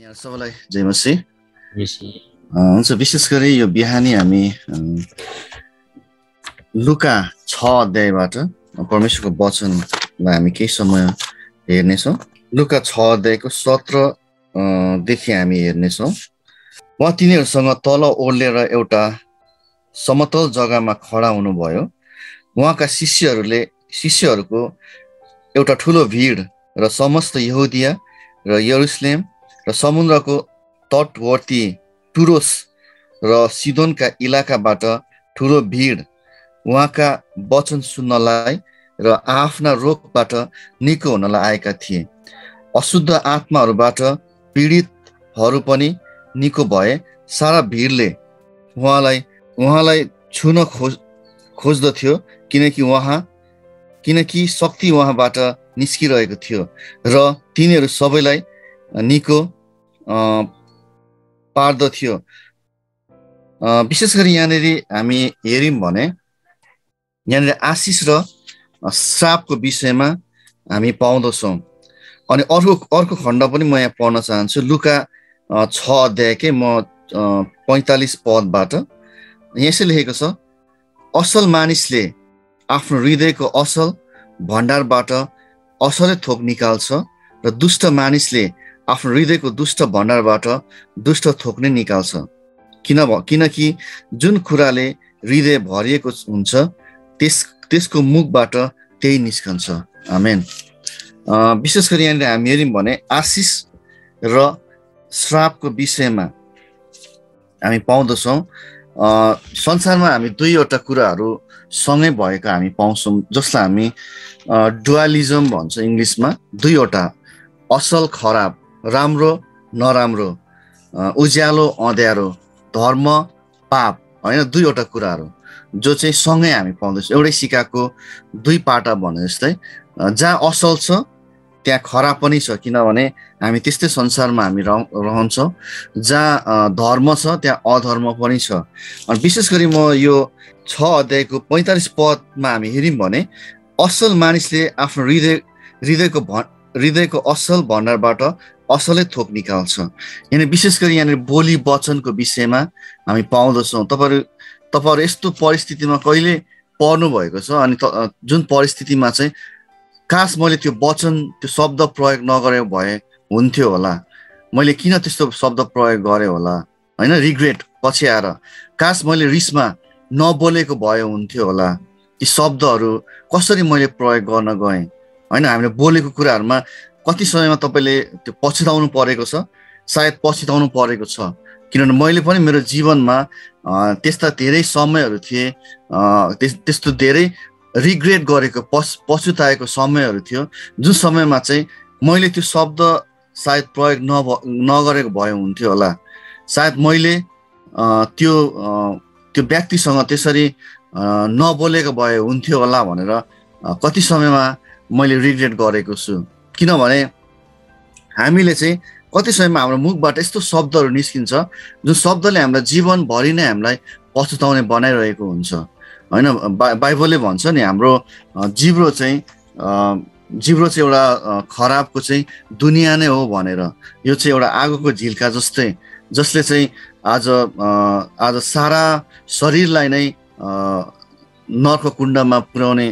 यहाँ सबैलाई जय मसी। हुन्छ विशेष गरी यो बिहानी हामी लुका छ अध्यायबाट परमेश्वरको वचनलाई हामी केही समय हेर्नेछौँ। लुका छ अध्यायको सत्रदेखि हामी हेर्नेछौँ। उहाँ तिनीहरूसँग तल ओर्लेर एउटा समतल जग्गामा खडा हुनुभयो। उहाँका शिष्यहरूले शिष्यहरूको एउटा ठुलो भिड र समस्त यहुदिया र यरुसलेम समुद्रको तटवर्ती टुरोस र सिदोनका इलाकाबाट ठुलो भिड उहाँका वचन सुन्नलाई र आफ्ना रोगबाट निको हुनलाई आएका थिए। अशुद्ध आत्माहरूबाट पीडितहरू पनि निको भए सारा भिडले उहाँलाई उहाँलाई छुन खोज खोज्दथ्यो किनकि उहाँ किनकि शक्ति उहाँबाट निस्किरहेको थियो र तिनीहरू सबैलाई निको पार्दथ्यो विशेष गरी यहाँनिर हामी हेऱ्यौँ भने यहाँनिर आशिष र श्रापको विषयमा हामी पाउँदछौँ। अनि अर्को अर्को खण्ड पनि म यहाँ पढ्न चाहन्छु। लुका छ अध्यायकै म पैँतालिस पदबाट। यसै लेखेको छ असल मानिसले आफ्नो हृदयको असल भण्डारबाट असलै थोक निकाल्छ र दुष्ट मानिसले आफ्नो हृदयको दुष्ट भण्डारबाट दुष्ट थोक नै निकाल्छ। किन किनकि जुन कुराले हृदय भरिएको हुन्छ त्यस त्यसको मुखबाट त्यही निस्कन्छ। आमेन। विशेष गरी यहाँनिर हामी हेऱ्यौँ भने आशिष र श्रापको विषयमा हामी पाउँदछौँ। संसारमा हामी दुईवटा कुराहरू सँगै भएको हामी पाउँछौँ जसलाई हामी डुवालिजम भन्छ इङ्ग्लिसमा। दुईवटा असल खराब। राम्रो नराम्रो उज्यालो अँध्यारो धर्म पाप होइन दुईवटा कुराहरू जो चाहिँ सँगै हामी पाउँदैछौँ। एउटै सिकाको दुई पाटा भने जस्तै जहाँ असल छ त्यहाँ खराब पनि छ किनभने हामी त्यस्तै संसारमा हामी रह रहन्छौँ। जहाँ धर्म छ त्यहाँ अधर्म पनि छ। अनि विशेष गरी म यो छ अध्यायको पैँतालिस पदमा हामी हेऱ्यौँ भने असल मानिसले आफ्नो हृदय हृदयको भ हृदयको असल भण्डारबाट असलै थोक निकाल्छ यहाँनिर विशेष गरी यहाँनिर बोली वचनको विषयमा हामी पाउँदछौँ। तपाईँहरू तपाईँहरू यस्तो परिस्थितिमा कहिले पर्नु भएको छ? अनि जुन परिस्थितिमा चाहिँ कास मैले त्यो वचन त्यो शब्द प्रयोग नगरे भए हुन्थ्यो होला। मैले किन त्यस्तो शब्द प्रयोग गरेँ होला? होइन रिग्रेट पछि आएर। कास मैले रिसमा नबोलेको भए हुन्थ्यो होला। ती शब्दहरू कसरी मैले प्रयोग गर्न गएँ? होइन हामीले बोलेको कुराहरूमा कति समयमा तपाईँले त्यो पछुताउनु परेको छ? सायद पछुताउनु परेको छ। किनभने मैले पनि मेरो जीवनमा त्यस्ता धेरै समयहरू थिए। त्यस्तो धेरै रिग्रेट गरेको पछ पछुताएको समयहरू थियो जुन समयमा चाहिँ मैले त्यो शब्द सायद प्रयोग नभ नगरेको भए हुन्थ्यो होला। सायद मैले त्यो त्यो व्यक्तिसँग त्यसरी नबोलेको भए हुन्थ्यो होला भनेर कति समयमा मैले रिग्रेट गरेको छु। किनभने हामीले चाहिँ कति समयमा हाम्रो मुखबाट यस्तो शब्दहरू निस्किन्छ जुन शब्दले हामीलाई जीवनभरि नै हामीलाई पछुताउने बनाइरहेको हुन्छ। होइन बा बाइबलले भन्छ नि हाम्रो जिब्रो चाहिँ जिब्रो चाहिँ एउटा खराबको चाहिँ दुनियाँ नै हो भनेर। यो चाहिँ एउटा आगोको झिल्का जस्तै जसले चाहिँ आज आज सारा शरीरलाई नै नर्क कुण्डमा पुर्याउने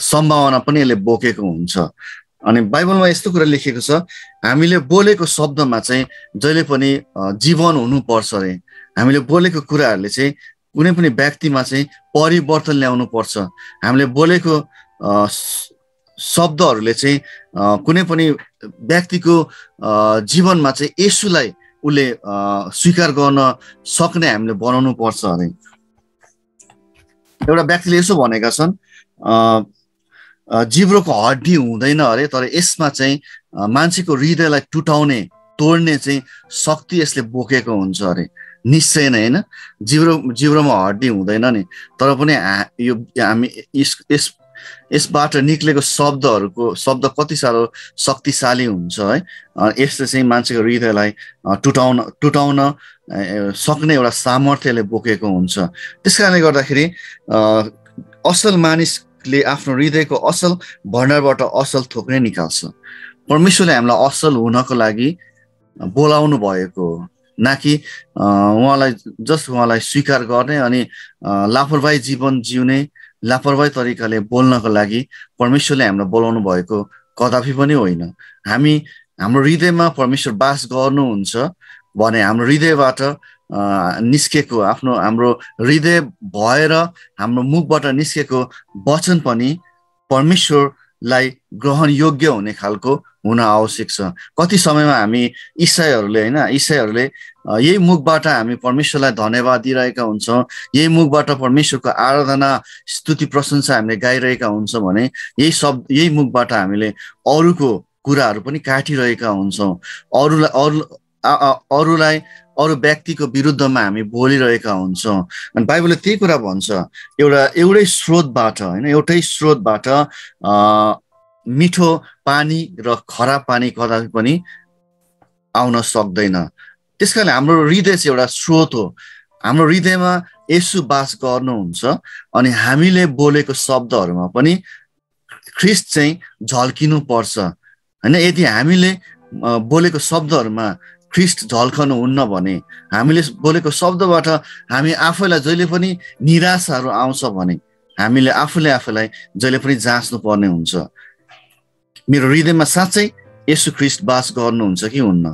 सम्भावना पनि यसले बोकेको हुन्छ। अनि बाइबलमा यस्तो कुरा लेखेको छ हामीले बोलेको शब्दमा चाहिँ जहिले पनि जीवन हुनुपर्छ अरे। हामीले बोलेको कुराहरूले चाहिँ कुनै पनि व्यक्तिमा चाहिँ परिवर्तन ल्याउनु पर्छ। हामीले बोलेको शब्दहरूले चाहिँ कुनै पनि व्यक्तिको जीवनमा चाहिँ यसुलाई उसले स्वीकार गर्न सक्ने हामीले बनाउनु पर्छ अरे। एउटा व्यक्तिले यसो भनेका छन् जिब्रोको हड्डी हुँदैन अरे तर यसमा चाहिँ मान्छेको हृदयलाई टुटाउने तोड्ने चाहिँ शक्ति यसले बोकेको हुन्छ अरे। निश्चय नै होइन? जिब्रो जिब्रोमा हड्डी हुँदैन नि। तर पनि यो हामी यस यस यसबाट निक्लेको शब्दहरूको शब्द कति साह्रो शक्तिशाली हुन्छ है? यसले चाहिँ मान्छेको हृदयलाई टुटाउन टुटाउन सक्ने एउटा सामर्थ्यले बोकेको हुन्छ। त्यस कारणले गर्दाखेरि असल मानिस ले आफ्नो हृदयको असल भण्डारबाट असल थोक निकाल्छ। परमेश्वरले हामीलाई असल हुनको लागि बोलाउनु भएको हो। न कि उहाँलाई जस्ट उहाँलाई स्वीकार गर्ने अनि लापरवाही जीवन जिउने लापरवाही तरिकाले बोल्नको लागि परमेश्वरले हामीलाई बोलाउनु भएको कदापि पनि होइन। हामी हाम्रो हृदयमा परमेश्वर बास गर्नुहुन्छ भने हाम्रो हृदयबाट निस्केको आफ्नो हाम्रो हृदय भएर हाम्रो मुखबाट निस्केको वचन पनि परमेश्वरलाई ग्रहण योग्य हुने खालको हुन आवश्यक छ। कति समयमा हामी इसाईहरूले होइन इसाईहरूले यही मुखबाट हामी परमेश्वरलाई धन्यवाद दिइरहेका हुन्छौँ यही मुखबाट परमेश्वरको आराधना स्तुति प्रशंसा हामीले गाइरहेका हुन्छौँ भने यही शब्द यही मुखबाट हामीले अरूको कुराहरू पनि काटिरहेका हुन्छौँ। अरूलाई अरू अरूलाई अरू व्यक्तिको विरुद्धमा हामी बोलिरहेका हुन्छौँ। अनि बाइबलले त्यही कुरा भन्छ एउटा एउटै स्रोतबाट होइन एउटै स्रोतबाट मिठो पानी र खराब पानी कदापि पनि आउन सक्दैन। त्यस कारण हाम्रो हृदय चाहिँ एउटा स्रोत हो। हाम्रो हृदयमा यसु बास गर्नुहुन्छ अनि हामीले बोलेको शब्दहरूमा पनि ख्रिस्ट चाहिँ झल्किनु पर्छ होइन यदि हामीले बोलेको शब्दहरूमा ख्रिस्ट झल्कनु हुन्न भने हामीले बोलेको शब्दबाट हामी आफैलाई जहिले पनि निराशाहरू आउँछ भने हामीले आफूले आफूलाई जहिले पनि जाँच्नु पर्ने हुन्छ। मेरो हृदयमा साँच्चै यसु ख्रिस्ट बास गर्नुहुन्छ कि हुन्न?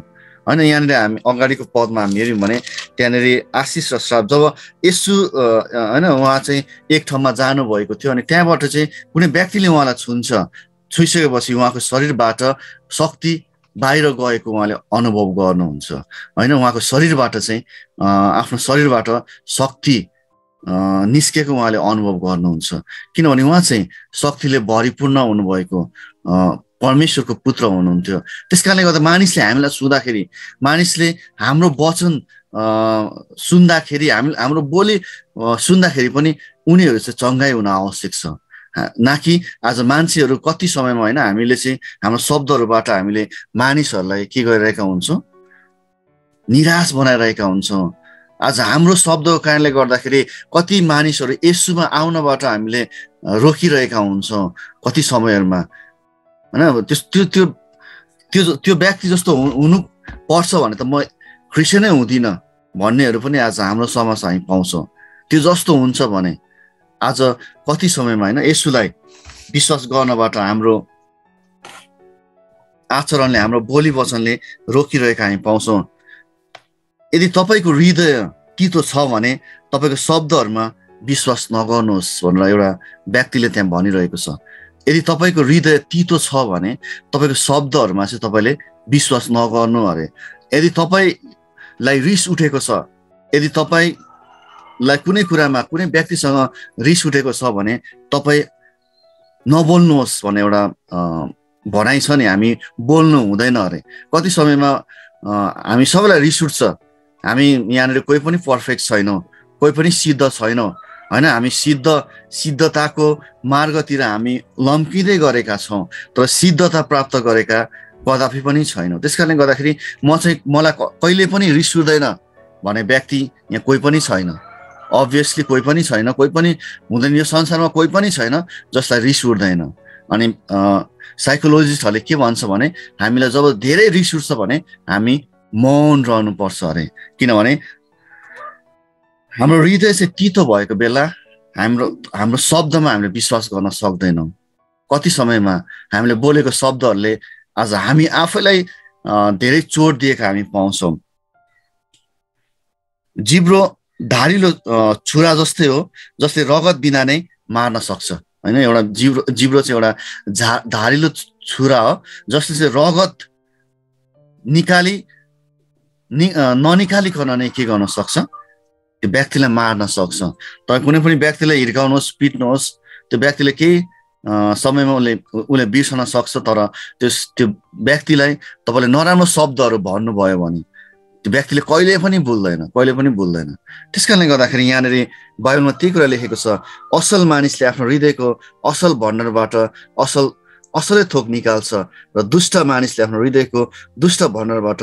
होइन यहाँनिर हामी अगाडिको पदमा हामी हेऱ्यौँ भने त्यहाँनिर आशिष र श्राप जब यसु होइन उहाँ चाहिँ एक ठाउँमा जानुभएको थियो अनि त्यहाँबाट चाहिँ कुनै व्यक्तिले उहाँलाई छुन्छ छुइसकेपछि उहाँको शरीरबाट शक्ति बाहिर गएको उहाँले अनुभव गर्नुहुन्छ। होइन उहाँको शरीरबाट चाहिँ आफ्नो शरीरबाट शक्ति निस्केको उहाँले अनुभव गर्नुहुन्छ। किनभने उहाँ चाहिँ शक्तिले भरिपूर्ण हुनुभएको परमेश्वरको पुत्र हुनुहुन्थ्यो। त्यस कारणले गर्दा मानिसले हामीलाई सुन्दाखेरि मानिसले हाम्रो वचन सुन्दाखेरि हामी हाम्रो बोली सुन्दाखेरि पनि उनीहरू चाहिँ चङ्गाइ हुन आवश्यक छ। न कि आज मान्छेहरू कति समयमा होइन हामीले चाहिँ हाम्रो शब्दहरूबाट हामीले मानिसहरूलाई के गरिरहेका हुन्छौँ? निराश बनाइरहेका हुन्छौँ। आज हाम्रो शब्दको कारणले गर्दाखेरि कति मानिसहरू यसुमा आउनबाट हामीले रोकिरहेका हुन्छौँ कति समयहरूमा। होइन त्यो त्यो त्यो त्यो व्यक्ति जस्तो हुनु पर्छ भने त म क्रिस्चियनै हुँदिनँ भन्नेहरू पनि आज हाम्रो समाजमा हामी पाउँछौँ। त्यो जस्तो हुन्छ भने आज कति समयमा होइन यसुलाई विश्वास गर्नबाट हाम्रो आचरणले हाम्रो बोली वचनले रोकिरहेका हामी पाउँछौँ। यदि तपाईँको हृदय तितो छ भने तपाईँको शब्दहरूमा विश्वास नगर्नुहोस् भनेर एउटा व्यक्तिले त्यहाँ भनिरहेको छ। यदि तपाईँको हृदय तितो छ भने तपाईँको शब्दहरूमा चाहिँ तपाईँले विश्वास नगर्नु अरे। यदि तपाईँलाई रिस उठेको छ यदि तपाईँलाई कुनै कुरामा कुनै व्यक्तिसँग रिस उठेको छ भने तपाईँ नबोल्नुहोस् भन्ने एउटा भनाइ छ नि हामी बोल्नु हुँदैन अरे। कति समयमा हामी सबैलाई रिस उठ्छ। हामी यहाँनिर कोही पनि पर्फेक्ट छैनौँ कोही पनि सिद्ध छैनौँ। होइन हामी सिद्ध सिद्धताको मार्गतिर हामी लम्किँदै गरेका छौँ तर सिद्धता प्राप्त गरेका कदापि पनि छैनौँ। त्यस कारणले गर्दाखेरि म चाहिँ मलाई कहिले पनि रिस उठ्दैन भने व्यक्ति यहाँ कोही पनि छैन। अभियसली कोही पनि छैन कोही पनि हुँदैन यो संसारमा कोही पनि छैन जसलाई रिस उठ्दैन। अनि साइकोलोजिस्टहरूले के भन्छ भने हामीलाई जब धेरै रिस उठ्छ भने हामी मौन रहनुपर्छ अरे। किनभने हाम्रो हृदय चाहिँ तितो भएको बेला हाम्रो हाम्रो शब्दमा हामीले विश्वास गर्न सक्दैनौँ। कति समयमा हामीले बोलेको शब्दहरूले आज हामी आफैलाई धेरै चोट दिएका हामी पाउँछौँ। जिब्रो धारिलो छुरा जस्तै हो जसले रगत बिना नै मार्न सक्छ। होइन एउटा जिब्रो जिब्रो चाहिँ एउटा झा धारिलो छुरा हो जसले चाहिँ रगत निकाली नि ननिकालिकन नै के गर्न सक्छ? त्यो व्यक्तिलाई मार्न सक्छ। तपाईँ कुनै पनि व्यक्तिलाई हिर्काउनुहोस् पिट्नुहोस् त्यो व्यक्तिले केही समयमा उसले उसले बिर्सन सक्छ तर त्यस त्यो व्यक्तिलाई तपाईँले नराम्रो शब्दहरू भन्नुभयो भने त्यो व्यक्तिले कहिले पनि भुल्दैन कहिले पनि भुल्दैन त्यस कारणले गर्दाखेरि यहाँनिर बाइबलमा त्यही कुरा लेखेको छ असल मानिसले आफ्नो हृदयको असल भण्डारबाट असल असलै थोक निकाल्छ र दुष्ट मानिसले आफ्नो हृदयको दुष्ट भण्डारबाट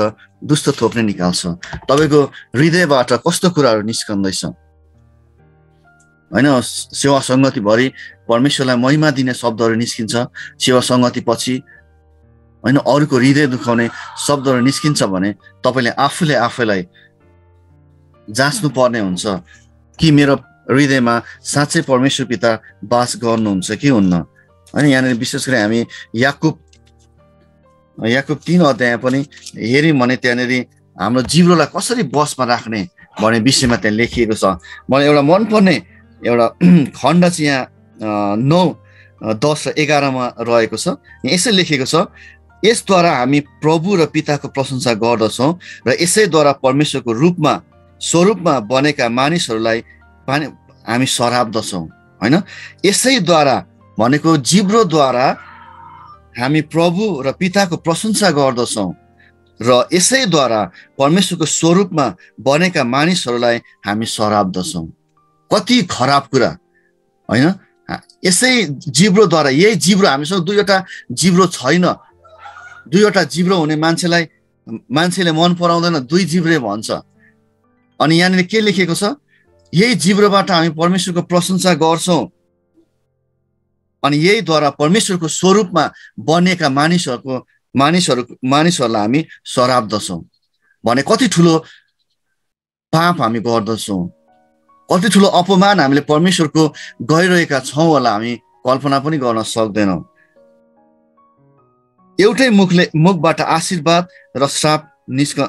दुष्ट थोक नै निकाल्छ। तपाईँको हृदयबाट कस्तो कुराहरू निस्कँदैछ? होइन सेवा सङ्गतिभरि परमेश्वरलाई महिमा दिने शब्दहरू निस्किन्छ। सेवा सङ्गति पछि होइन अरूको हृदय दुखाउने शब्दहरू निस्किन्छ भने तपाईँले आफूले आफैलाई जाँच्नु पर्ने हुन्छ कि मेरो हृदयमा साँच्चै परमेश्वर पिता बास गर्नुहुन्छ कि हुन्न? होइन यहाँनिर विशेष गरी हामी याकुब याकुब तिन अध्याय पनि हेऱ्यौँ भने त्यहाँनिर हाम्रो जिब्रोलाई कसरी बसमा राख्ने भन्ने विषयमा त्यहाँ लेखिएको छ। मलाई एउटा मनपर्ने एउटा खण्ड चाहिँ यहाँ नौ दस र एघारमा रहेको छ। यसै लेखेको छ यसद्वारा हामी प्रभु र पिताको प्रशंसा गर्दछौँ र यसैद्वारा परमेश्वरको रूपमा स्वरूपमा बनेका मानिसहरूलाई पानी हामी सराप्दछौँ होइन? यसैद्वारा भनेको जिब्रोद्वारा हामी प्रभु र पिताको प्रशंसा गर्दछौँ र यसैद्वारा परमेश्वरको स्वरूपमा बनेका मानिसहरूलाई हामी सराप्दछौँ कति खराब कुरा होइन? यसै जिब्रोद्वारा यही जिब्रो हामीसँग दुईवटा जिब्रो छैन। दुईवटा जिब्रो हुने मान्छेलाई मान्छेले मन पराउँदैन दुई जिब्रे भन्छ। अनि यहाँनिर के लेखेको छ? यही जिब्रोबाट हामी परमेश्वरको प्रशंसा गर्छौँ। अनि यहीद्वारा परमेश्वरको स्वरूपमा बनेका मानिसहरूको मानिसहरू मानिसहरूलाई हामी सराप्दछौँ भने कति ठुलो पाप हामी गर्दछौँ। कति ठुलो अपमान हामीले परमेश्वरको गइरहेका छौँ होला हामी कल्पना पनि गर्न सक्दैनौँ। एउटै मुखले मुखबाट आशीर्वाद र श्राप निस्क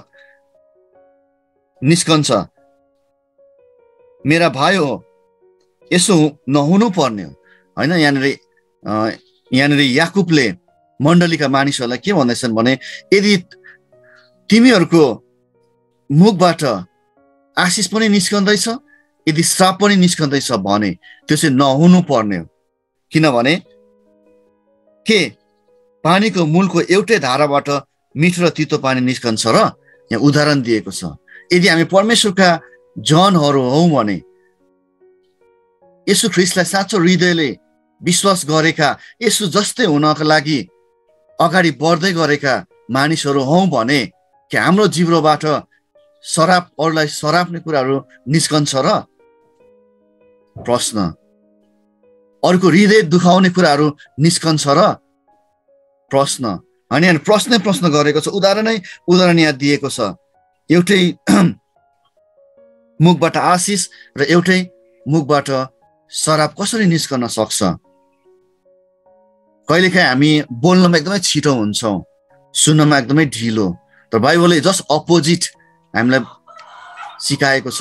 निस्कन्छ। मेरा भाइ हो यसो नहुनु पर्ने हो। होइन यहाँनिर यहाँनिर याकुबले मण्डलीका मानिसहरूलाई के भन्दैछन् भने यदि तिमीहरूको मुखबाट आशिष पनि निस्कँदैछ यदि श्राप पनि निस्कँदैछ भने त्यो चाहिँ नहुनु पर्ने हो। किनभने के? पानीको मूलको एउटै धाराबाट मिठो र तितो पानी निस्कन्छ र यहाँ उदाहरण दिएको छ। यदि हामी परमेश्वरका जनहरू हौ भने यसु ख्रिस्टलाई साँचो हृदयले विश्वास गरेका यसो जस्तै हुनको लागि अगाडि बढ्दै गरेका मानिसहरू हौ भने कि हाम्रो जिब्रोबाट सराप अरूलाई सराप्ने कुराहरू निस्कन्छ र प्रश्न अर्को हृदय दुखाउने कुराहरू निस्कन्छ र प्रश्न। होइन यहाँ प्रश्नै प्रश्न गरेको छ। उदाहरणै उदाहरण यहाँ दिएको छ। एउटै मुखबाट आशिष र एउटै मुखबाट सराप कसरी निस्कन सक्छ? कहिलेकाहीँ हामी बोल्नमा एकदमै छिटो हुन्छौँ। सुन्नमा एकदमै ढिलो। तर बाइबलले जस्ट अपोजिट हामीलाई सिकाएको छ।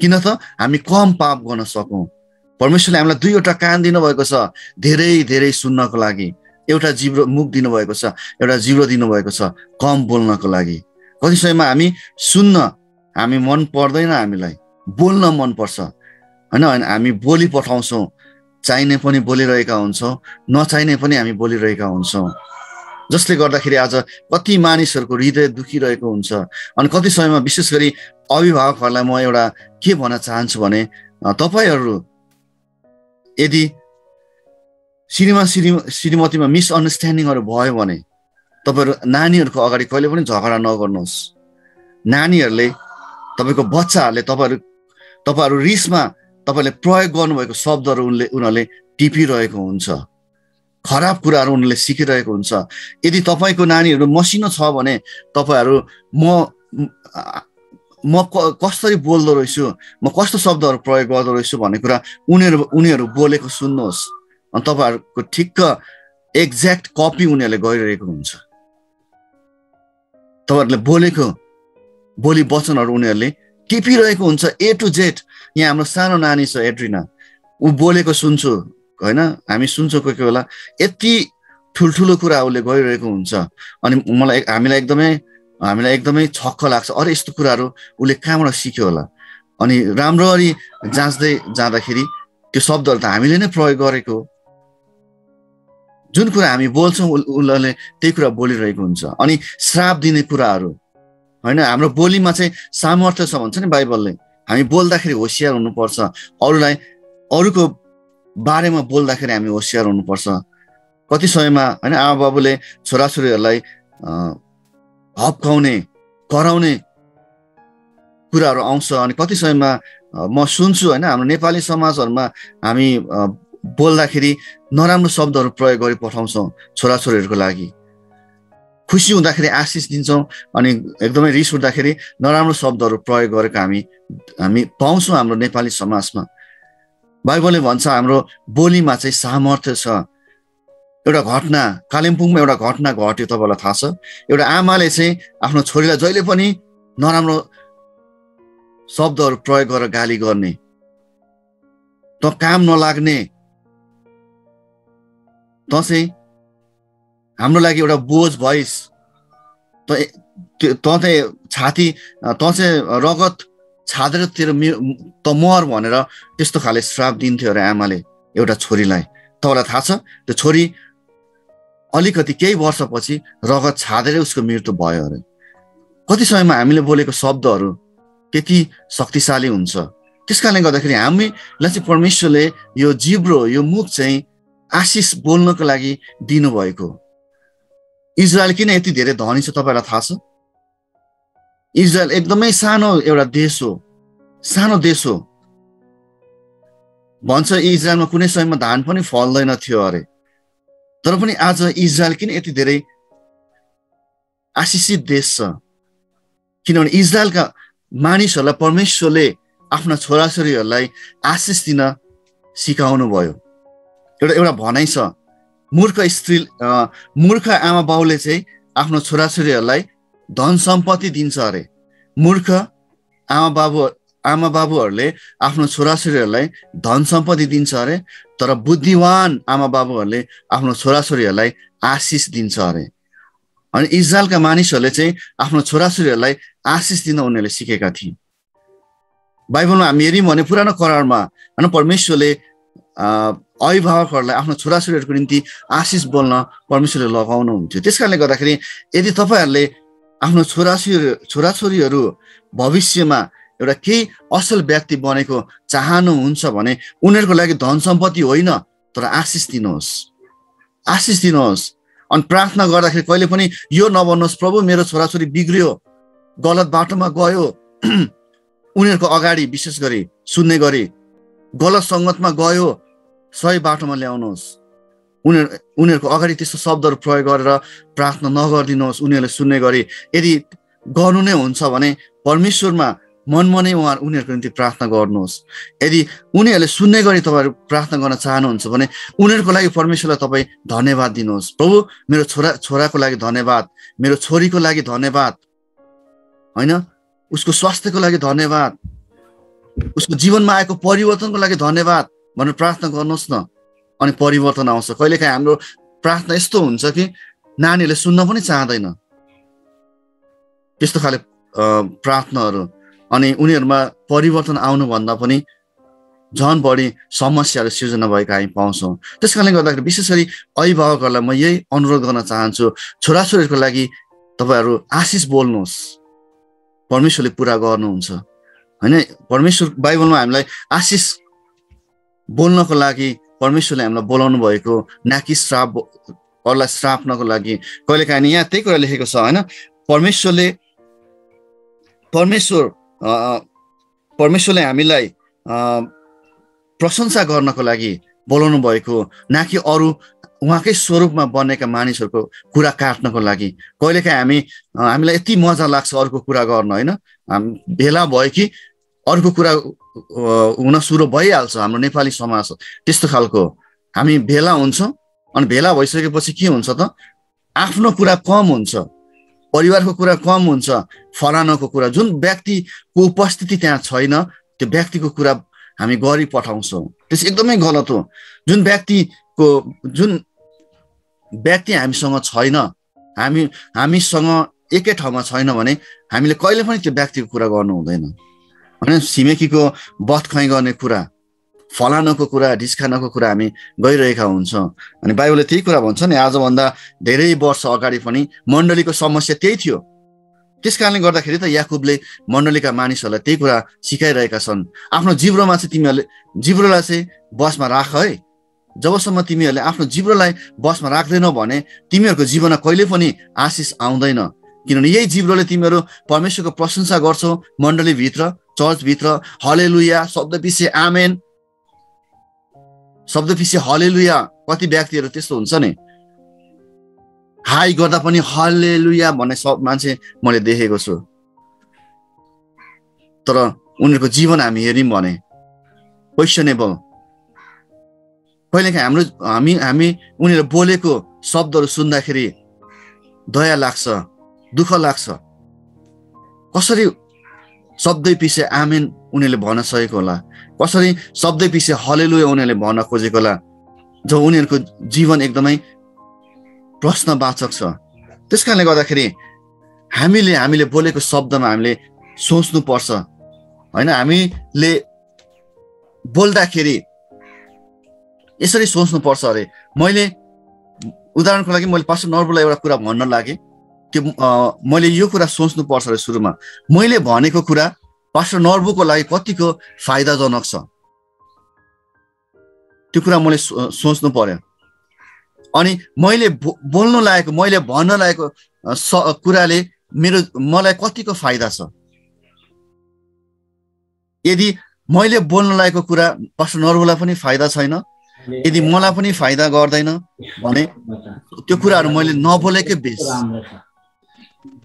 किन त हामी कम पाप गर्न सकौँ। परमेश्वरले हामीलाई दुईवटा कान दिनुभएको छ। धेरै धेरै सुन्नको लागि। एउटा जिब्रो मुख दिनुभएको छ एउटा जिब्रो दिनुभएको छ कम बोल्नको लागि। कति समयमा हामी सुन्न हामी मन पर्दैन हामीलाई। बोल्न मनपर्छ होइन हामी बोली पठाउँछौँ। चाहिने पनि बोलिरहेका हुन्छौँ नचाहिने पनि हामी बोलिरहेका हुन्छौँ। जसले गर्दाखेरि आज कति मानिसहरूको हृदय दुखिरहेको हुन्छ। अनि कति समयमा विशेष गरी अभिभावकहरूलाई म एउटा के भन्न चाहन्छु भने तपाईँहरू यदि श्रीमा श्री श्रीमतीमा मिसअन्डरस्ट्यान्डिङहरू भयो भने तपाईँहरू नानीहरूको अगाडि कहिले पनि झगडा नगर्नुहोस्। नानीहरूले तपाईँको बच्चाहरूले तपाईँहरू तपाईँहरू रिसमा तपाईँले प्रयोग गर्नुभएको शब्दहरू उनले उनीहरूले टिपिरहेको हुन्छ। खराब कुराहरू उनीहरूले सिकिरहेको हुन्छ। यदि तपाईँको नानीहरू मसिनो छ भने तपाईँहरू म म कसरी बोल्दो रहेछु म कस्तो शब्दहरू प्रयोग गर्दो रहेछु भन्ने कुरा उनीहरू उनीहरू बोलेको सुन्नुहोस्। अनि तपाईँहरूको ठिक्क एक्ज्याक्ट कपी उनीहरूले गरिरहेको हुन्छ। तपाईँहरूले बोलेको बोली वचनहरू उनीहरूले टिपिरहेको हुन्छ ए टु जेड यहाँ हाम्रो सानो नानी छ एड्रिना। ऊ बोलेको सुन्छु होइन? हामी सुन्छौँ कोही कोही बेला। यति ठुल्ठुलो कुरा उसले गरिरहेको हुन्छ। अनि मलाई हामीलाई एकदमै हामीलाई एकदमै छक्क लाग्छ। अरे यस्तो कुराहरू उसले कहाँबाट सिक्यो होला? अनि राम्ररी जाँच्दै जाँदाखेरि त्यो शब्दहरू त हामीले नै प्रयोग गरेको जुन कुरा हामी बोल्छौँ उसले त्यही कुरा बोलिरहेको हुन्छ। अनि श्राप दिने कुराहरू। होइन हाम्रो बोलीमा चाहिँ सामर्थ्य छ भन्छ नि बाइबलले। हामी बोल्दाखेरि होसियार हुनुपर्छ। अरूलाई अरूको बारेमा बोल्दाखेरि हामी होसियार हुनुपर्छ। कति समयमा होइन आमा बाबुले छोराछोरीहरूलाई हप्काउने कराउने कुराहरू आउँछ। अनि कति समयमा म सुन्छु होइन हाम्रो नेपाली समाजहरूमा हामी बोल्दाखेरि नराम्रो शब्दहरू प्रयोग गरी पठाउँछौँ छोराछोरीहरूको लागि। खुसी हुँदाखेरि आशिष दिन्छौँ अनि एकदमै रिस उठ्दाखेरि नराम्रो शब्दहरू प्रयोग गरेको हामी हामी पाउँछौँ हाम्रो नेपाली समाजमा। बाइबलले भन्छ हाम्रो बोलीमा चाहिँ सामर्थ्य छ। एउटा घटना कालिम्पोङमा एउटा घटना घट्यो तपाईँलाई थाहा छ। एउटा आमाले चाहिँ आफ्नो छोरीलाई जहिले पनि नराम्रो शब्दहरू प्रयोग गरेर गाली गर्ने त काम नलाग्ने चाहिँ हाम्रो लागि एउटा बोझ भइस। त चाहिँ छाती त चाहिँ रगत छादेर तेरो त मर भनेर त्यस्तो खाले श्राप दिन्थ्यो अरे आमाले एउटा छोरीलाई। तपाईँलाई थाहा छ त्यो छोरी अलिकति केही वर्षपछि रगत छादेरै उसको मृत्यु भयो अरे। कति समयमा हामीले बोलेको शब्दहरू त्यति शक्तिशाली हुन्छ। त्यस कारणले गर्दाखेरि हामीलाई चाहिँ परमेश्वरले यो जिब्रो यो मुख चाहिँ आशिष बोल्नको लागि दिनुभएको इजरायल किन यति धेरै धनी छ तपाईँलाई थाहा छ? इजरायल एकदमै सानो एउटा देश हो। सानो देश हो। भन्छ इजरायलमा कुनै समयमा धान पनि फल्दैन थियो अरे। तर पनि आज इजरायल किन यति धेरै आशिषित देश छ? किनभने इजरायलका मानिसहरूलाई परमेश्वरले आफ्ना छोराछोरीहरूलाई आशिष दिन सिकाउनु भयो एउटा एउटा भनाइ छ। मूर्ख स्त्री मूर्ख आमा बाउले चाहिँ आफ्नो छोराछोरीहरूलाई धन सम्पत्ति दिन्छ अरे। मूर्ख आमा बाबु आमा बाबुहरूले आफ्नो छोराछोरीहरूलाई धन सम्पत्ति दिन्छ अरे तर बुद्धिवान आमा बाबुहरूले आफ्नो छोराछोरीहरूलाई आशिष दिन्छ अरे। अनि इजरायलका मानिसहरूले चाहिँ आफ्नो छोराछोरीहरूलाई आशिष दिन उनीहरूले सिकेका थिए। बाइबलमा हामी हेऱ्यौँ भने पुरानो करारमा होइन परमेश्वरले अभिभावकहरूलाई आफ्नो छोराछोरीहरूको निम्ति आशिष बोल्न परमेश्वरले लगाउनुहुन्थ्यो त्यस कारणले गर्दाखेरि यदि तपाईँहरूले आफ्नो छोराछोरी छोराछोरीहरू भविष्यमा एउटा केही असल व्यक्ति बनेको चाहनुहुन्छ भने उनीहरूको लागि धन सम्पत्ति होइन तर आशिष दिनुहोस्। आशिष दिनुहोस्। अनि प्रार्थना गर्दाखेरि कहिले पनि यो नभन्नुहोस् प्रभु मेरो छोराछोरी बिग्रियो गलत बाटोमा गयो। उनीहरूको अगाडि विशेष गरी सुन्ने गरी गलत सङ्गतमा गयो। सही बाटोमा ल्याउनुहोस्। उनीहरू उनीहरूको अगाडि त्यस्तो शब्दहरू प्रयोग गरेर प्रार्थना नगरिदिनुहोस् उनीहरूले सुन्ने गरी। यदि गर्नु नै हुन्छ भने परमेश्वरमा मनमा नै उहाँ उनीहरूको निम्ति प्रार्थना गर्नुहोस्। यदि उनीहरूले सुन्ने गरी तपाईँहरू प्रार्थना गर्न चाहनुहुन्छ भने उनीहरूको लागि परमेश्वरलाई तपाईँ धन्यवाद दिनुहोस्। प्रभु मेरो छोरा छोराको लागि धन्यवाद। मेरो छोरीको लागि धन्यवाद। होइन? उसको स्वास्थ्यको लागि धन्यवाद। उसको जीवनमा आएको परिवर्तनको लागि धन्यवाद। भनेर प्रार्थना गर्नुहोस् न। अनि परिवर्तन आउँछ। कहिलेकाहीँ हाम्रो प्रार्थना यस्तो हुन्छ कि नानीहरूले सुन्न पनि चाहँदैन। त्यस्तो खाले प्रार्थनाहरू। अनि उनीहरूमा परिवर्तन आउनुभन्दा पनि झन् बढी समस्याहरू सिर्जना भएका हामी पाउँछौँ। त्यस कारणले गर्दाखेरि विशेष गरी अभिभावकहरूलाई म यही अनुरोध गर्न चाहन्छु छोराछोरीहरूको लागि तपाईँहरू आशिष बोल्नुहोस्। परमेश्वरले पुरा गर्नुहुन्छ। होइन परमेश्वर बाइबलमा हामीलाई आशिष बोल्नको लागि परमेश्वरले हामीलाई बोलाउनु भएको नाकि श्राप अरूलाई श्राप्नको लागि कहिलेकाहीँ यहाँ त्यही कुरा लेखेको छ होइन? परमेश्वरले परमेश्वर परमेश्वरले हामीलाई प्रशंसा गर्नको लागि बोलाउनु भएको न कि अरू उहाँकै स्वरूपमा बनेका मानिसहरूको कुरा काट्नको लागि। कहिलेकाहीँ हामी हामीलाई यति मजा लाग्छ अर्को कुरा गर्न होइन? भेला भयो कि अर्को कुरा हुन सुरु भइहाल्छ हाम्रो नेपाली समाज। त्यस्तो खालको हामी भेला हुन्छौँ अनि भेला भइसकेपछि के हुन्छ त? आफ्नो कुरा कम हुन्छ परिवारको कुरा कम हुन्छ फलानाको कुरा। जुन व्यक्तिको उपस्थिति त्यहाँ छैन त्यो व्यक्तिको कुरा हामी गरी पठाउँछौँ। त्यस एकदमै गलत हो। जुन व्यक्तिको जुन व्यक्ति हामीसँग छैन हामी हामीसँग एकै ठाउँमा छैन भने हामीले कहिले पनि त्यो व्यक्तिको कुरा गर्नु हुँदैन। होइन छिमेकीको बथखै गर्ने कुरा फलानको कुरा ढिस्खानको कुरा हामी गइरहेका हुन्छौँ। अनि बाइबलले त्यही कुरा भन्छ नि आजभन्दा धेरै वर्ष अगाडि पनि मण्डलीको समस्या त्यही थियो। त्यस कारणले गर्दाखेरि त याकुबले मण्डलीका मानिसहरूलाई त्यही कुरा सिकाइरहेका छन्। आफ्नो जिब्रोमा चाहिँ तिमीहरूले जिब्रोलाई चाहिँ बसमा राख है। जबसम्म तिमीहरूले आफ्नो जिब्रोलाई बसमा राख्दैनौ भने तिमीहरूको जीवनमा कहिले पनि आशिष आउँदैन। किनभने यही जिब्रोले तिमीहरू परमेश्वरको प्रशंसा गर्छौ मण्डलीभित्र चर्चभित्र हले लुया शब्द पिछे आमेन। शब्द पिछे हले लुया कति व्यक्तिहरू त्यस्तो हुन्छ नि? हाई गर्दा पनि हल्ले लुया भन्ने सब मान्छे मैले देखेको छु। तर उनीहरूको जीवन हामी हेऱ्यौँ भने क्वेसनेबल कहिलेकाहीँ हाम्रो हामी हामी उनीहरू बोलेको शब्दहरू सुन्दाखेरि दया लाग्छ। दुःख लाग्छ। कसरी शब्दै पछि आमेन उनीहरूले भन्न सकेको होला? कसरी शब्दै पछि हलेलु उनीहरूले भन्न खोजेको होला? जो उनीहरूको जीवन एकदमै प्रश्नवाचक छ। त्यस कारणले गर्दाखेरि हामीले हामीले बोलेको शब्दमा हामीले सोच्नुपर्छ। होइन हामीले बोल्दाखेरि यसरी सोच्नुपर्छ। अरे मैले उदाहरणको लागि मैले पास्टर नर्बुलाई एउटा कुरा भन्न लागेँ। त्यो मैले यो कुरा सोच्नुपर्छ अरे सुरुमा। मैले भनेको कुरा पास्टर नर्बुको लागि कतिको फाइदाजनक छ? त्यो कुरा मैले सोच्नु पर्यो। अनि मैले बोल्नु लागेको मैले भन्न लागेको कुराले मेरो मलाई कतिको फाइदा छ? यदि मैले बोल्न लागेको कुरा पास्टर नर्बुलाई पनि फाइदा छैन यदि मलाई पनि फाइदा गर्दैन भने त्यो कुराहरू मैले नबोलेकै बेस।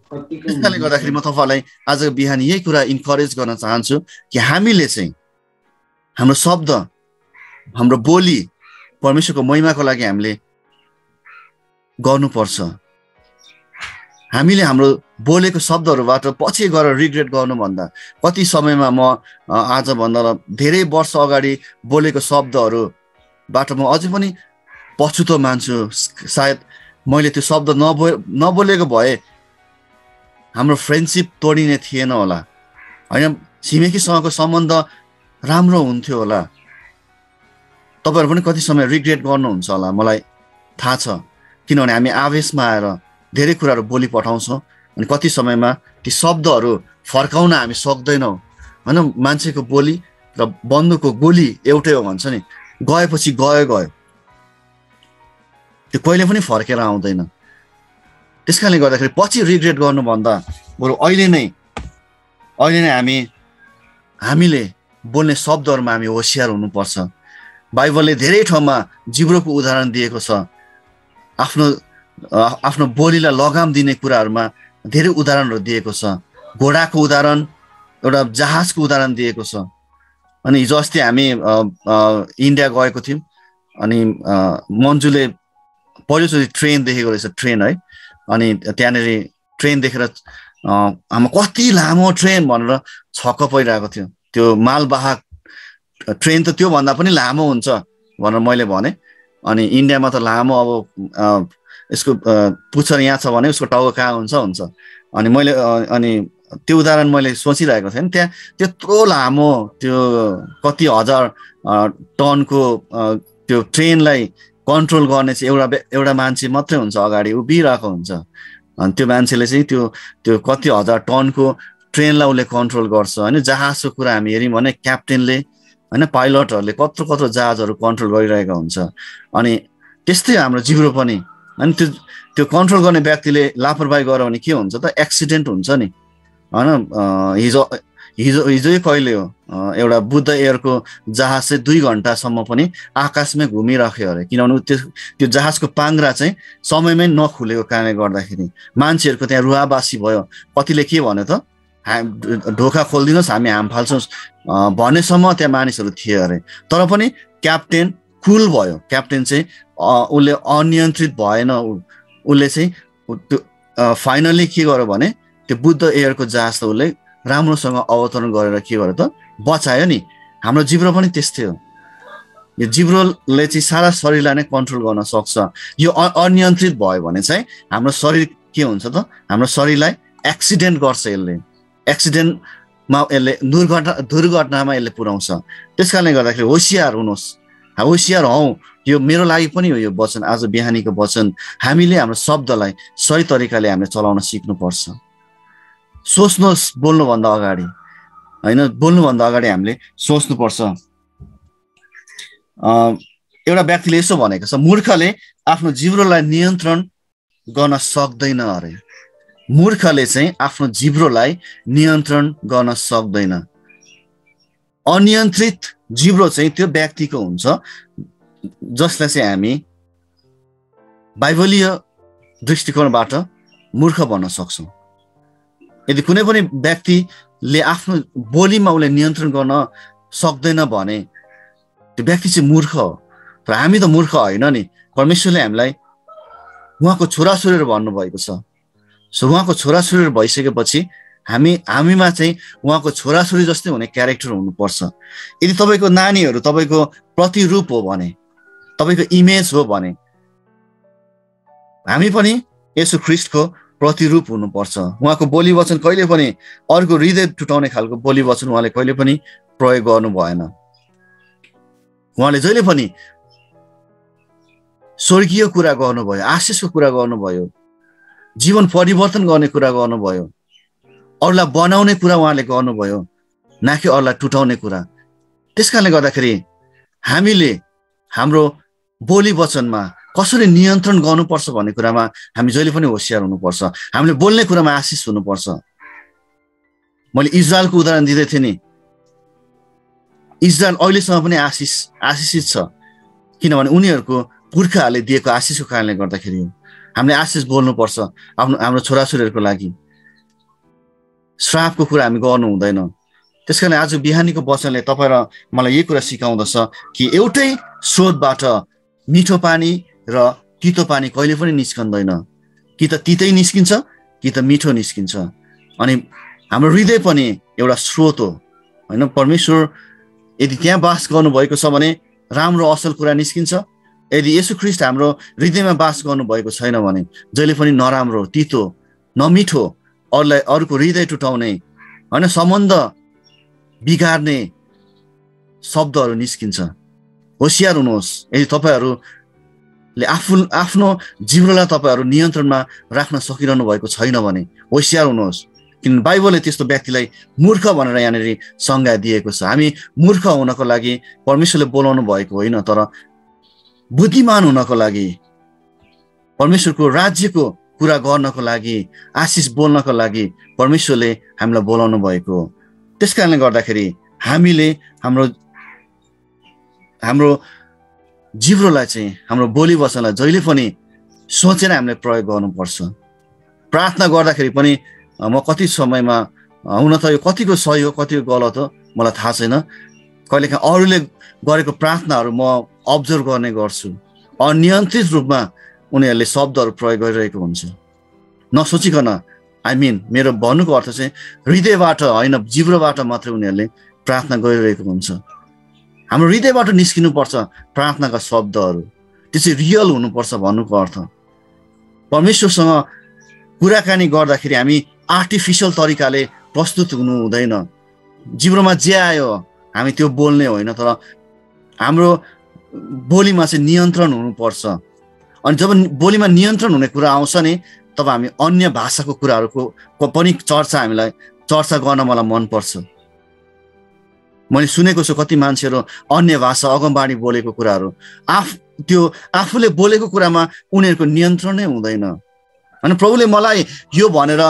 त्यस कारणले गर्दाखेरि म तपाईँलाई आज बिहान यही कुरा इन्करेज गर्न चाहन्छु कि हामीले चाहिँ हाम्रो शब्द हाम्रो बोली परमेश्वरको महिमाको लागि हामीले गर्नुपर्छ। हामीले हाम्रो बोलेको शब्दहरूबाट पछि गएर रिग्रेट गर्नुभन्दा कति समयमा म आजभन्दा धेरै वर्ष अगाडि बोलेको शब्दहरूबाट म अझै पनि पछुतो मान्छु। सायद मैले त्यो शब्द नबो नबोलेको भए हाम्रो फ्रेन्डसिप तोडिने थिएन होला। होइन छिमेकीसँगको सम्बन्ध राम्रो हुन्थ्यो होला। तपाईँहरू पनि कति समय रिग्रेट गर्नुहुन्छ होला मलाई थाहा छ। किनभने हामी आवेशमा आएर धेरै कुराहरू बोली पठाउँछौँ अनि कति समयमा ती शब्दहरू फर्काउन हामी सक्दैनौँ। होइन मान्छेको बोली र बन्धुको गोली एउटै हो भन्छ नि गएपछि गयो गयो। त्यो कहिले पनि फर्केर आउँदैन। त्यस कारणले गर्दाखेरि पछि रिग्रेट गर्नुभन्दा बरु अहिले नै अहिले नै हामी हामीले बोल्ने शब्दहरूमा हामी होसियार हुनुपर्छ। बाइबलले धेरै ठाउँमा जिब्रोको उदाहरण दिएको छ। आफ्नो आफ्नो बोलीलाई लगाम दिने कुराहरूमा धेरै उदाहरणहरू दिएको छ। घोडाको उदाहरण एउटा जहाजको उदाहरण दिएको छ। अनि हिजो अस्ति हामी इन्डिया गएको थियौँ। अनि मन्जुले पहिलोचोटि ट्रेन देखेको रहेछ ट्रेन है। अनि त्यहाँनिर ट्रेन देखेर हाम्रो कति लामो ट्रेन भनेर छक्क परिरहेको थियो। त्यो मालवाहक ट्रेन त त्योभन्दा पनि लामो हुन्छ भनेर मैले भने। अनि इन्डियामा त लामो अब यसको पुच्छर यहाँ छ भने उसको टाउको कहाँ हुन्छ हुन्छ। अनि मैले अनि त्यो उदाहरण मैले सोचिरहेको थिएँ। नि त्यहाँ त्यत्रो लामो त्यो कति हजार टनको त्यो ट्रेनलाई कन्ट्रोल गर्ने चाहिँ एउटा एउटा मान्छे मात्रै हुन्छ अगाडि उभिरहेको हुन्छ। अनि त्यो मान्छेले चाहिँ त्यो त्यो कति हजार टनको ट्रेनलाई उसले कन्ट्रोल गर्छ होइन? जहाजको कुरा हामी हेऱ्यौँ भने क्याप्टेनले होइन? पाइलटहरूले कत्रो कत्रो जहाजहरू कन्ट्रोल गरिरहेको हुन्छ। अनि त्यस्तै हाम्रो जिब्रो पनि अनि त्यो त्यो कन्ट्रोल गर्ने व्यक्तिले लापरवाही गर्यो भने के हुन्छ त? एक्सिडेन्ट हुन्छ नि होइन? हिजो हिजो हिजै कहिले हो? एउटा बुद्ध एयरको जहाज चाहिँ दुई घन्टासम्म पनि आकाशमै घुमिराख्यो अरे। किनभने त्यो त्यो जहाजको पाङ्रा चाहिँ समयमै नखुलेको कारणले गर्दाखेरि मान्छेहरूको त्यहाँ रुवाबासी भयो। कतिले के भन्यो त? ढोका खोलिदिनुहोस् हामी हाम फाल्छौँ। भन्नेसम्म त्यहाँ मानिसहरू थिए अरे। तर पनि क्याप्टेन कुल भयो। क्याप्टेन चाहिँ उसले अनियन्त्रित भएन। उसले चाहिँ त्यो फाइनल्ली के गर्यो भने त्यो बुद्ध एयरको जहाज त उसले राम्रोसँग अवतरण गरेर के गर्यो त बचायो नि। हाम्रो जिब्रो पनि त्यस्तै हो। यो जिब्रोले चाहिँ सारा शरीरलाई नै कन्ट्रोल गर्न सक्छ। यो अनियन्त्रित भयो भने चाहिँ हाम्रो शरीर के हुन्छ त हाम्रो शरीरलाई एक्सिडेन्ट गर्छ यसले। एक्सिडेन्टमा यसले दुर्घटना दुर्घटनामा यसले पुऱ्याउँछ। त्यस कारणले गर्दाखेरि होसियार हुनुहोस्। होसियार हौ। यो मेरो लागि पनि हो यो वचन। आज बिहानीको वचन। हामीले हाम्रो शब्दलाई सही तरिकाले हामीले चलाउन सिक्नुपर्छ। सोच्नुहोस् बोल्नुभन्दा अगाडि। होइन बोल्नुभन्दा अगाडि हामीले सोच्नुपर्छ। एउटा व्यक्तिले यसो भनेको छ मूर्खले आफ्नो जिब्रोलाई नियन्त्रण गर्न सक्दैन अरे। मूर्खले चाहिँ आफ्नो जिब्रोलाई नियन्त्रण गर्न सक्दैन। अनियन्त्रित जिब्रो चाहिँ त्यो व्यक्तिको हुन्छ जसलाई चाहिँ हामी बाइबलीय दृष्टिकोणबाट मूर्ख बन्न सक्छौँ। यदि कुनै पनि व्यक्तिले आफ्नो बोलीमा उसले नियन्त्रण गर्न सक्दैन भने त्यो व्यक्ति चाहिँ मूर्ख हो। तर हामी त मूर्ख होइन नि। परमेश्वरले हामीलाई उहाँको छोराछोरीहरू भन्नुभएको छ। सो उहाँको छोराछोरीहरू भइसकेपछि हामी हामीमा चाहिँ उहाँको छोराछोरी जस्तै हुने क्यारेक्टर हुनुपर्छ। यदि तपाईँको नानीहरू तपाईँको प्रतिरूप हो भने तपाईँको इमेज हो भने हामी पनि यसो ख्रिस्टको प्रतिरूप हुनुपर्छ। उहाँको बोली वचन कहिले पनि अर्को हृदय टुटाउने खालको बोली वचन उहाँले कहिले पनि प्रयोग गर्नु भएन। उहाँले जहिले पनि स्वर्गीय कुरा गर्नुभयो आशिषको कुरा गर्नुभयो जीवन परिवर्तन गर्ने कुरा गर्नुभयो अरूलाई बनाउने कुरा उहाँले गर्नुभयो न कि अरूलाई टुटाउने कुरा। त्यस कारणले गर्दाखेरि हामीले हाम्रो बोली वचनमा कसरी नियन्त्रण गर्नुपर्छ भन्ने कुरामा हामी जहिले पनि होसियार हुनुपर्छ। हामीले बोल्ने कुरामा आशिष हुनुपर्छ। मैले इजरायलको उदाहरण दिँदै थिएँ नि। इजरायल अहिलेसम्म पनि आशिष आशिषित छ। किनभने उनीहरूको पुर्खाहरूले दिएको आशिषको कारणले गर्दाखेरि हामीले आशिष बोल्नुपर्छ आफ्नो हाम्रो छोराछोरीहरूको लागि। श्रापको कुरा हामी गर्नु हुँदैन। त्यस कारण आज बिहानीको वचनले तपाईँ र मलाई यही कुरा सिकाउँदछ कि एउटै स्रोतबाट मिठो पानी र तितो पानी कहिले पनि निस्कँदैन कि त तितै निस्किन्छ कि त मिठो निस्किन्छ। अनि हाम्रो हृदय पनि एउटा स्रोत हो। होइन परमेश्वर यदि त्यहाँ बास गर्नुभएको छ भने राम्रो असल कुरा निस्किन्छ। यदि यसो ख्रिस्ट हाम्रो हृदयमा बास गर्नुभएको छैन भने जहिले पनि नराम्रो तितो नमिठो अरूलाई अरूको हृदय टुटाउने होइन सम्बन्ध बिगार्ने शब्दहरू निस्किन्छ। होसियार हुनुहोस्। यदि तपाईँहरूले आफू आफ्नो जीवनलाई तपाईँहरू नियन्त्रणमा राख्न सकिरहनु भएको छैन भने होसियार हुनुहोस्। किन बाइबलले त्यस्तो व्यक्तिलाई मूर्ख भनेर यहाँनिर संज्ञा दिएको छ। हामी मूर्ख हुनको लागि परमेश्वरले बोलाउनु भएको होइन तर बुद्धिमान हुनको लागि परमेश्वरको राज्यको कुरा गर्नको लागि आशिष बोल्नको लागि परमेश्वरले हामीलाई बोलाउनु भएको। त्यस कारणले गर्दाखेरि हामीले हाम्रो हाम्रो जिब्रोलाई चाहिँ हाम्रो बोली वचनलाई जहिले पनि सोचेर हामीले प्रयोग गर्नुपर्छ। प्रार्थना गर्दाखेरि पनि म कति समयमा हुन त यो कतिको सही हो कतिको गलत हो मलाई थाहा छैन। कहिलेकाहीँ अरूले गरेको प्रार्थनाहरू म अब्जर्भ गर्ने गर्छु। अनियन्त्रित रूपमा उनीहरूले शब्दहरू प्रयोग गरिरहेको हुन्छ। नसोचिकन आई मिन मेरो भन्नुको अर्थ चाहिँ हृदयबाट होइन जिब्रोबाट मात्रै उनीहरूले प्रार्थना गरिरहेको हुन्छ। हाम्रो हृदयबाट निस्किनुपर्छ प्रार्थनाका शब्दहरू। त्यो चाहिँ रियल हुनुपर्छ भन्नुको अर्थ। परमेश्वरसँग कुराकानी गर्दाखेरि हामी आर्टिफिसियल तरिकाले प्रस्तुत हुनु हुँदैन। जिब्रोमा जे आयो हामी त्यो बोल्ने होइन तर हाम्रो बोलीमा चाहिँ नियन्त्रण हुनुपर्छ। अनि जब बोलीमा नियन्त्रण हुने कुरा आउँछ नि तब हामी अन्य भाषाको कुराहरूको पनि चर्चा हामीलाई चर्चा गर्न मलाई मनपर्छ। मैले सुनेको छु कति मान्छेहरू अन्य भाषा अगमबाडी बोलेको कुराहरू। आफ त्यो आफूले बोलेको कुरामा उनीहरूको नियन्त्रण नै हुँदैन। अनि प्रभुले मलाई यो भनेर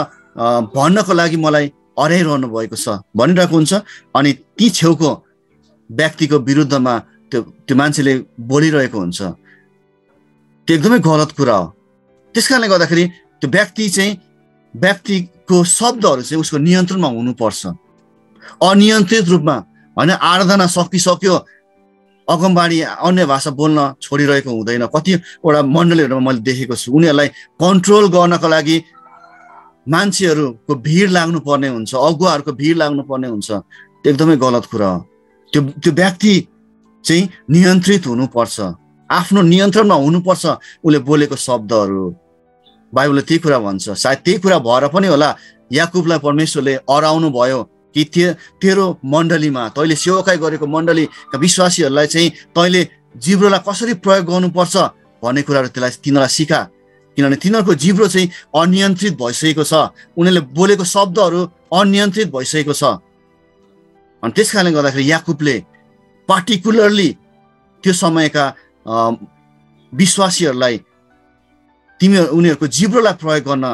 भन्नको लागि मलाई हराइरहनु भएको छ। भनिरहेको हुन्छ अनि ती छेउको व्यक्तिको विरुद्धमा त्यो त्यो मान्छेले बोलिरहेको हुन्छ। त्यो एकदमै गलत कुरा हो। त्यस कारणले गर्दाखेरि त्यो व्यक्ति चाहिँ व्यक्तिको शब्दहरू चाहिँ उसको नियन्त्रणमा हुनुपर्छ। अनियन्त्रित रूपमा होइन आराधना सकिसक्यो अगमबाडी अन्य भाषा बोल्न छोडिरहेको हुँदैन। कतिवटा मण्डलीहरूमा मैले देखेको छु उनीहरूलाई कन्ट्रोल गर्नको लागि मान्छेहरूको भिड लाग्नु पर्ने हुन्छ अगुवाहरूको भिड लाग्नु पर्ने हुन्छ। त्यो एकदमै गलत कुरा हो। त्यो त्यो व्यक्ति चाहिँ नियन्त्रित हुनुपर्छ। आफ्नो नियन्त्रणमा हुनुपर्छ उसले बोलेको शब्दहरू। बाइबलले त्यही कुरा भन्छ। सायद त्यही कुरा भएर पनि होला याकुबलाई परमेश्वरले अराउनु भयो कि ते तेरो मण्डलीमा तैँले सेवकाई गरेको मण्डलीका विश्वासीहरूलाई चाहिँ तैँले जिब्रोलाई कसरी प्रयोग गर्नुपर्छ भन्ने कुराहरू त्यसलाई तिनीहरूलाई सिका। किनभने तिनीहरूको जिब्रो चाहिँ अनियन्त्रित भइसकेको छ। उनीहरूले बोलेको शब्दहरू अनियन्त्रित भइसकेको छ। अनि त्यस कारणले गर्दाखेरि याकुबले पार्टिकुलरली त्यो समयका विश्वासीहरूलाई तिमी उनीहरूको जिब्रोलाई प्रयोग गर्न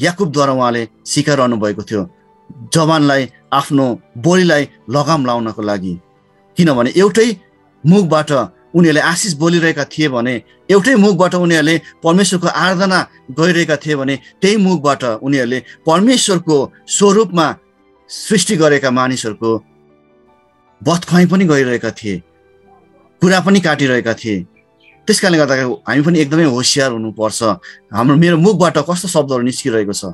याकुबद्वारा उहाँले सिकाइरहनु भएको थियो। जवानलाई आफ्नो बोलीलाई लगाम लाउनको लागि। किनभने एउटै मुखबाट उनीहरूले आशिष बोलिरहेका थिए भने एउटै मुखबाट उनीहरूले परमेश्वरको आराधना गरिरहेका थिए भने त्यही मुखबाट उनीहरूले परमेश्वरको स्वरूपमा सृष्टि गरेका मानिसहरूको बध खुवाइ पनि गरिरहेका थिए कुरा पनि काटिरहेका थिए। त्यस कारणले गर्दाखेरि हामी पनि एकदमै होसियार हुनुपर्छ। हाम्रो मेरो मुखबाट कस्तो शब्दहरू निस्किरहेको छ?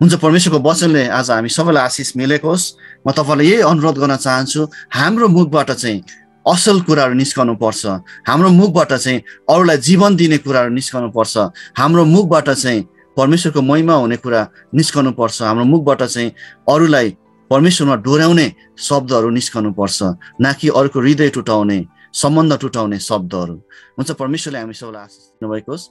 हुन्छ परमेश्वरको वचनले आज हामी सबैलाई आशिष मिलेको होस् म तपाईँलाई यही अनुरोध गर्न चाहन्छु हाम्रो मुखबाट चाहिँ असल कुराहरू निस्कनु पर्छ हाम्रो मुखबाट चाहिँ अरूलाई जीवन दिने कुराहरू निस्कनु पर्छ हाम्रो मुखबाट चाहिँ परमेश्वरको महिमा हुने कुरा निस्कनु पर्छ हाम्रो मुखबाट चाहिँ अरूलाई परमेश्वरमा डोर्याउने शब्दहरू निस्कनु पर्छ न कि अरूको हृदय टुटाउने सम्बन्ध टुटाउने शब्दहरू। हुन्छ परमेश्वरले हामी सबैलाई आशिष दिनुभएको होस्